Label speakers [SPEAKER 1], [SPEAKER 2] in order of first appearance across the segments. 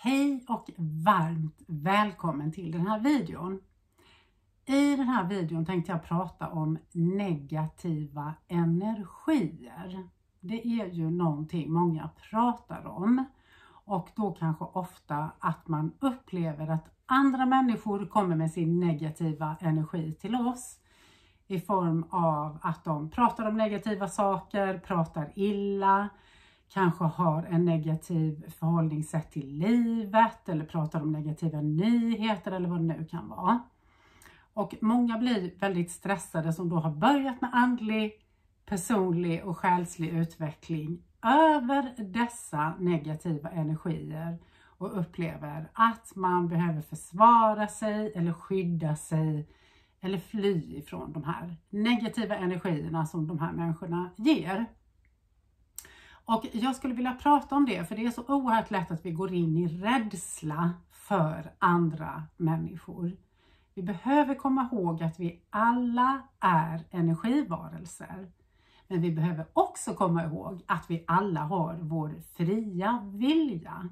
[SPEAKER 1] Hej och varmt välkommen till den här videon. I den här videon tänkte jag prata om negativa energier. Det är ju någonting många pratar om och då kanske ofta att man upplever att andra människor kommer med sin negativa energi till oss i form av att de pratar om negativa saker, pratar illa, kanske har en negativ förhållningssätt till livet eller pratar om negativa nyheter eller vad det nu kan vara. Och många blir väldigt stressade som då har börjat med andlig, personlig och själslig utveckling över dessa negativa energier och upplever att man behöver försvara sig eller skydda sig eller fly ifrån de här negativa energierna som de här människorna ger. Och jag skulle vilja prata om det för det är så oerhört lätt att vi går in i rädsla för andra människor. Vi behöver komma ihåg att vi alla är energivarelser. Men vi behöver också komma ihåg att vi alla har vår fria vilja.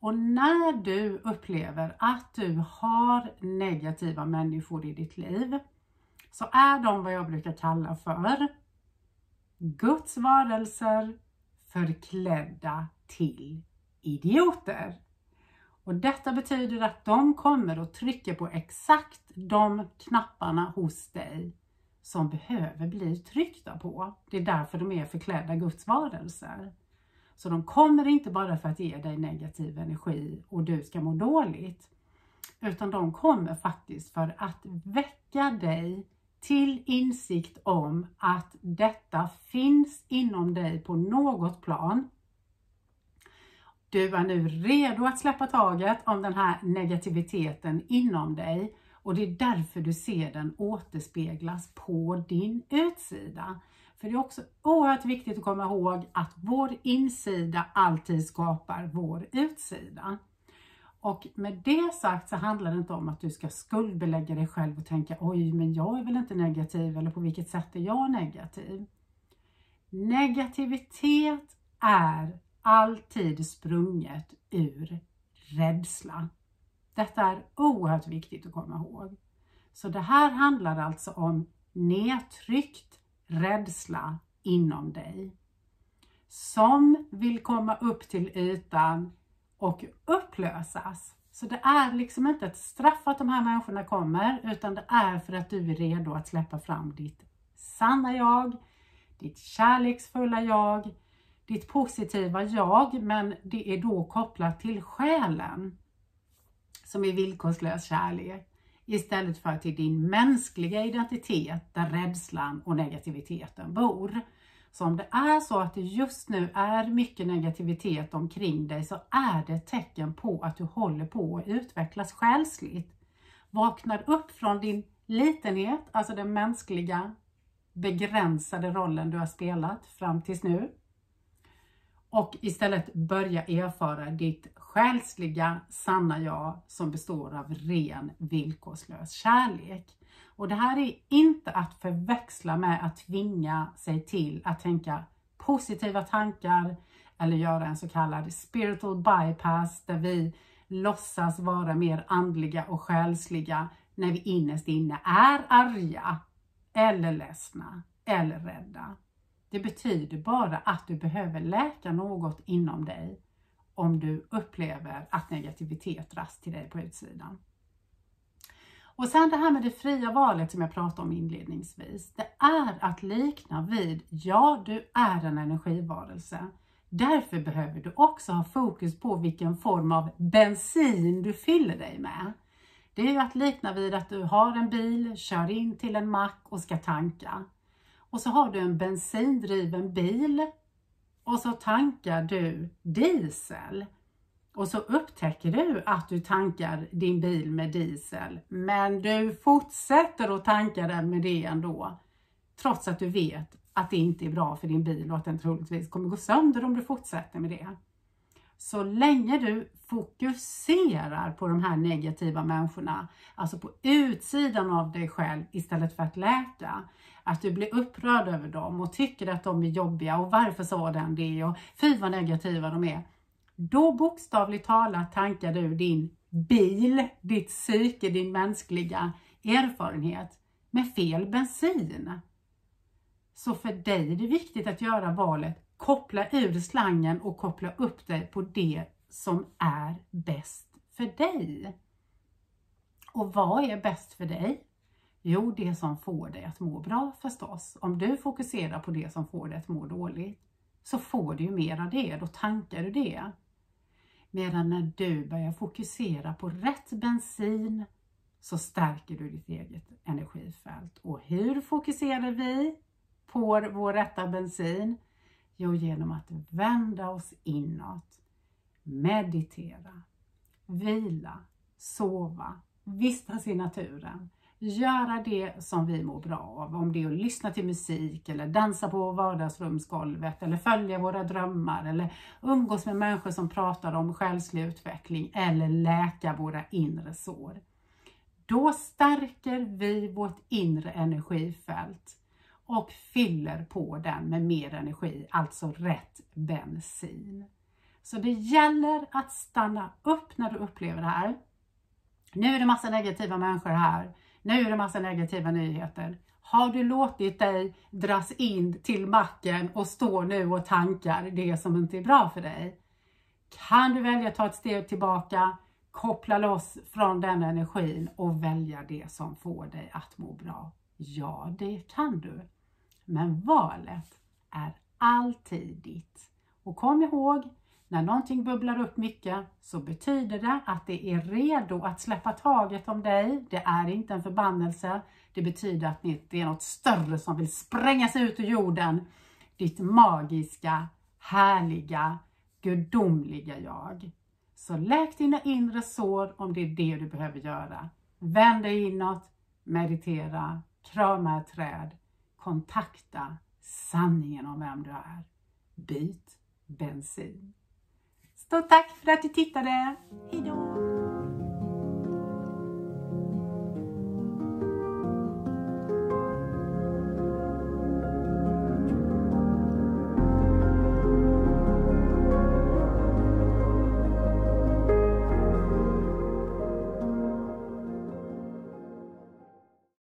[SPEAKER 1] Och när du upplever att du har negativa människor i ditt liv så är de vad jag brukar kalla för Guds varelser förklädda till idioter. Och detta betyder att de kommer att trycka på exakt de knapparna hos dig som behöver bli tryckta på. Det är därför de är förklädda Guds varelser. Så de kommer inte bara för att ge dig negativ energi och du ska må dåligt. Utan de kommer faktiskt för att väcka dig till insikt om att detta finns inom dig på något plan. Du är nu redo att släppa taget om den här negativiteten inom dig och det är därför du ser den återspeglas på din utsida. För det är också oerhört viktigt att komma ihåg att vår insida alltid skapar vår utsida. Och med det sagt så handlar det inte om att du ska skuldbelägga dig själv och tänka oj, men jag är väl inte negativ eller på vilket sätt är jag negativ? Negativitet är alltid sprunget ur rädsla. Detta är oerhört viktigt att komma ihåg. Så det här handlar alltså om nedtryckt rädsla inom dig som vill komma upp till ytan och upplösas. Så det är liksom inte ett straff att de här människorna kommer utan det är för att du är redo att släppa fram ditt sanna jag, ditt kärleksfulla jag, ditt positiva jag men det är då kopplat till själen som är villkorslös kärlek istället för till din mänskliga identitet där rädslan och negativiteten bor. Så om det är så att det just nu är mycket negativitet omkring dig så är det ett tecken på att du håller på att utvecklas själsligt. Vaknar upp från din litenhet, alltså den mänskliga begränsade rollen du har spelat fram tills nu och istället börja erfara ditt själsliga sanna jag som består av ren villkorslös kärlek. Och det här är inte att förväxla med att tvinga sig till att tänka positiva tankar eller göra en så kallad spiritual bypass där vi låtsas vara mer andliga och själsliga när vi innerst inne är arga eller ledsna eller rädda. Det betyder bara att du behöver läka något inom dig om du upplever att negativitet dras till dig på utsidan. Och sen det här med det fria valet som jag pratade om inledningsvis. Det är att likna vid, ja du är en energivarelse. Därför behöver du också ha fokus på vilken form av bensin du fyller dig med. Det är ju att likna vid att du har en bil, kör in till en mack och ska tanka. Och så har du en bensindriven bil och så tankar du diesel. Och så upptäcker du att du tankar din bil med diesel, men du fortsätter att tanka den med det ändå. Trots att du vet att det inte är bra för din bil och att den troligtvis kommer gå sönder om du fortsätter med det. Så länge du fokuserar på de här negativa människorna, alltså på utsidan av dig själv istället för att läka, att du blir upprörd över dem och tycker att de är jobbiga och varför sa den det och fy vad negativa de är då bokstavligt talat tankar du din bil, ditt psyke, din mänskliga erfarenhet med fel bensin. Så för dig är det viktigt att göra valet, koppla ur slangen och koppla upp dig på det som är bäst för dig. Och vad är bäst för dig? Jo, det som får dig att må bra förstås. Om du fokuserar på det som får dig att må dåligt så får du ju mer av det, då tankar du det. Medan när du börjar fokusera på rätt bensin så stärker du ditt eget energifält. Och hur fokuserar vi på vår rätta bensin? Jo, genom att vända oss inåt, meditera, vila, sova, vistas i naturen, göra det som vi mår bra av. Om det är att lyssna till musik eller dansa på vardagsrumsgolvet eller följa våra drömmar eller umgås med människor som pratar om själslig utveckling eller läka våra inre sår. Då stärker vi vårt inre energifält och fyller på den med mer energi, alltså rätt bensin. Så det gäller att stanna upp när du upplever det här. Nu är det massa negativa människor här. Nu är det massa negativa nyheter. Har du låtit dig dras in till macken och står nu och tankar det som inte är bra för dig? Kan du välja att ta ett steg tillbaka, koppla loss från den energin och välja det som får dig att må bra? Ja, det kan du. Men valet är alltid ditt. Och kom ihåg, när någonting bubblar upp mycket så betyder det att det är redo att släppa taget om dig. Det är inte en förbannelse. Det betyder att det är något större som vill sprängas ut ur jorden. Ditt magiska, härliga, gudomliga jag. Så läk dina inre sår om det är det du behöver göra. Vänd dig inåt, meditera, krama ett träd, kontakta sanningen om vem du är. Byt bensin. Stort tack för att du tittade. Hejdå!